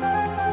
Bye.